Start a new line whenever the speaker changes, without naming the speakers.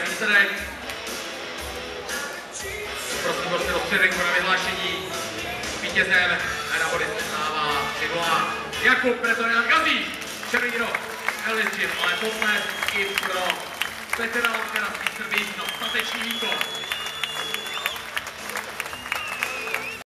je výsledek. Prosím prostě do na vyhlášení. Vítězem na body se stává Přivolá Jakub Pretorian Gazí. Černý rok Ellis Jim, ale potlesk i pro veteránský Srbík dostatečný no, výkon.